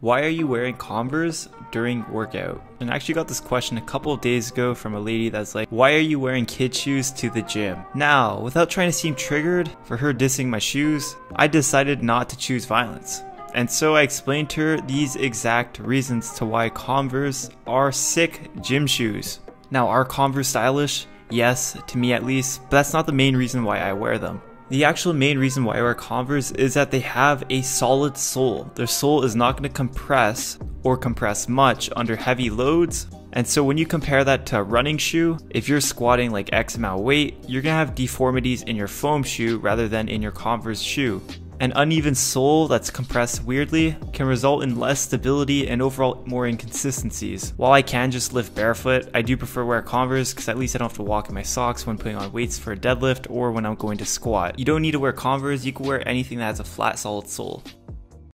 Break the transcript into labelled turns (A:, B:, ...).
A: Why are you wearing Converse during workout? And I actually got this question a couple of days ago from a lady that's like, why are you wearing kid shoes to the gym? Now, without trying to seem triggered for her dissing my shoes, I decided not to choose violence. And so I explained to her these exact reasons to why Converse are sick gym shoes. Now, are Converse stylish? Yes, to me at least, but that's not the main reason why I wear them. The actual main reason why I wear Converse is that they have a solid sole. Their sole is not going to compress or compress much under heavy loads. And so when you compare that to a running shoe, if you're squatting like X amount weight, you're going to have deformities in your foam shoe rather than in your Converse shoe. An uneven sole that's compressed weirdly can result in less stability and overall more inconsistencies. While I can just lift barefoot, I do prefer wear Converse because at least I don't have to walk in my socks when putting on weights for a deadlift or when I'm going to squat. You don't need to wear Converse, you can wear anything that has a flat solid sole.